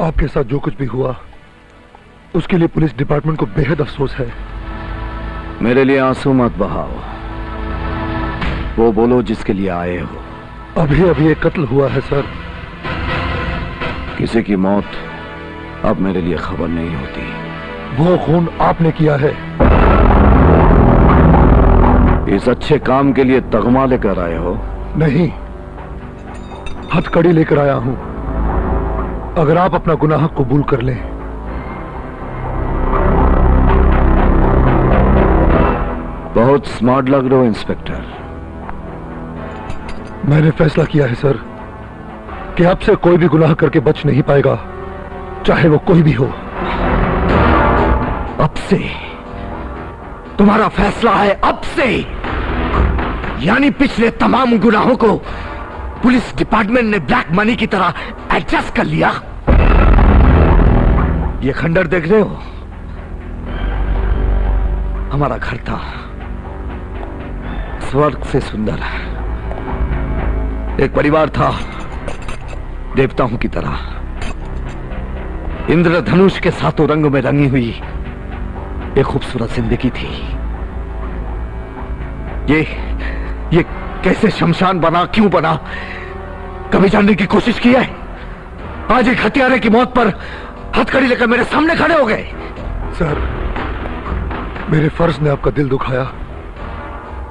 आपके साथ जो कुछ भी हुआ उसके लिए पुलिस डिपार्टमेंट को बेहद अफसोस है। मेरे लिए आँसू मत बहाओ। वो बोलो जिसके लिए आए हो। अभी अभी एक कत्ल हुआ है सर। किसी की मौत अब मेरे लिए खबर नहीं होती। वो खून आपने किया है। इस अच्छे काम के लिए तगमा लेकर आए हो? नहीं हथकड़ी लेकर आया हूँ। अगर आप अपना गुनाह कबूल कर लें। बहुत स्मार्ट लग रहे हो इंस्पेक्टर मैंने फैसला किया है सर कि आपसे कोई भी गुनाह करके बच नहीं पाएगा चाहे वो कोई भी हो। अब से तुम्हारा फैसला है अब से! यानी पिछले तमाम गुनाहों को पुलिस डिपार्टमेंट ने ब्लैक मनी की तरह एडजस्ट कर लिया। ये खंडर देख रहे हो? हमारा घर था। स्वर्ग से सुंदर। एक परिवार था, देवताओं की तरह। इंद्रधनुष के सातों रंग में रंगी हुई एक खूबसूरत ज़िंदगी थी। ये ये कैसे शमशान बना, क्यों बना? कभी जानने की कोशिश की है? आज एक हत्यारे की मौत पर हथकड़ी लेकर मेरे सामने खड़े हो गए। सर, मेरे फ़र्ज़ ने आपका दिल दुखाया।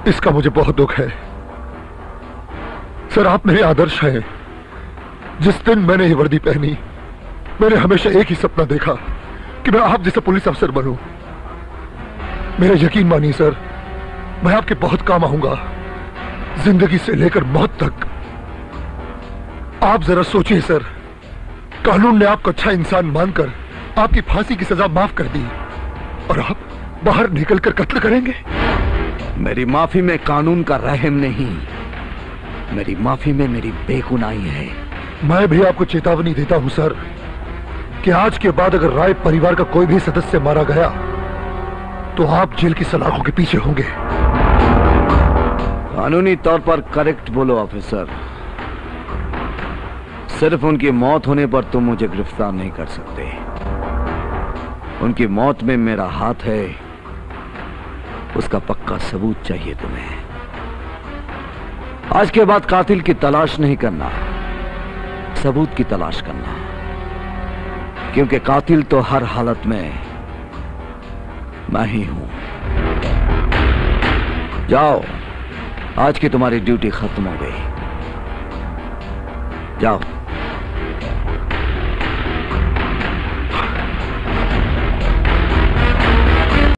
इसका मुझे बहुत दुख है। सर, आप मेरे आदर्श हैं। जिस दिन मैंने ये वर्दी पहनी, मैंने हमेशा एक ही सपना देखा कि मैं आप जैसे पुलिस अफसर बनूं। मेरा यकीन मानिए, सर, मैं आपके बहुत काम आऊँगा। ज़िंदगी से लेकर मौत तक। आप जरा सोचिए, सर। कानून ने आपको अच्छा इंसान मानकर आपकी फांसी की सजा माफ़ कर दी और आप बाहर निकलकर कत्ल करेंगे? मेरी माफ़ी में कानून का रहम नहीं। मेरी माफ़ी में मेरी बेगुनाही है। मैं भी आपको चेतावनी देता हूँ सर कि आज के बाद अगर राय परिवार का कोई भी सदस्य मारा गया तो आप जेल की सलाखों के पीछे होंगे। कानूनी तौर पर करेक्ट बोलो ऑफिसर। सिर्फ़ उनकी मौत होने पर तुम मुझे गिरफ़्तार नहीं कर सकते। उनकी मौत में मेरा हाथ है। उसका पक्का सबूत चाहिए तुम्हें। आज के बाद कातिल की तलाश नहीं करना। सबूत की तलाश करना। क्योंकि कातिल तो हर हालत में मैं ही हूँ। जाओ, आज की तुम्हारी ड्यूटी खत्म हो गई। जाओ।